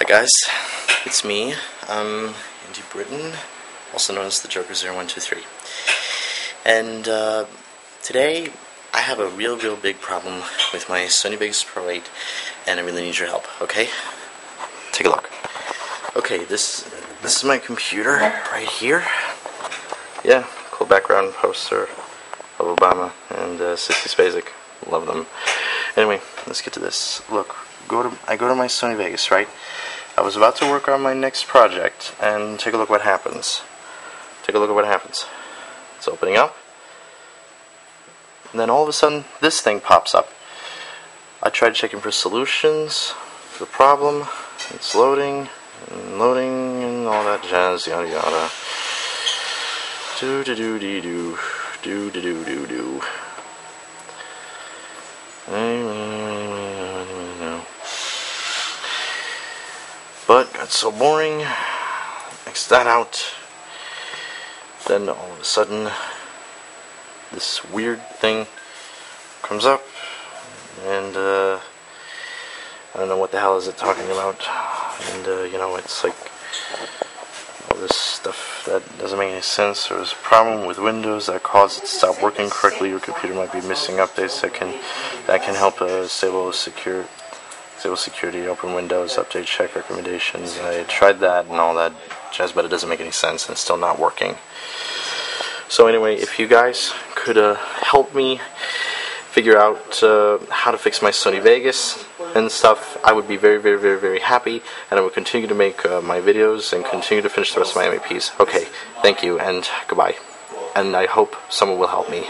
Hi guys, it's me, um, Andy Britton, also known as the Joker 0123. And uh, today I have a real, real big problem with my Sony Vegas Pro 8, and I really need your help, okay? Take a look. Okay, this this is my computer right here. Yeah, cool background poster of Obama and uh, 60s Basic. Love them. Anyway, let's get to this. Look, go to I go to my Sony Vegas, right? I was about to work on my next project, and take a look what happens. Take a look at what happens. It's opening up. And then all of a sudden, this thing pops up. I tried checking for solutions for the problem. It's loading, and loading, and all that jazz, yada yada. Do do do do. Do do do do do. Got so boring. X that out. Then all of a sudden, this weird thing comes up, and uh, I don't know what the hell is it talking about. And uh, you know, it's like all this stuff that doesn't make any sense. There's a problem with Windows that caused it to stop working correctly. Your computer might be missing updates that can that can help uh, stable secure Disable security, open Windows, update check recommendations. I tried that and all that jazz, but it doesn't make any sense and it's still not working. So anyway, if you guys could uh, help me figure out uh, how to fix my Sony Vegas and stuff, I would be very, very, very, very happy, and I will continue to make uh, my videos and continue to finish the rest of my MEPs. Okay, thank you, and goodbye. And I hope someone will help me.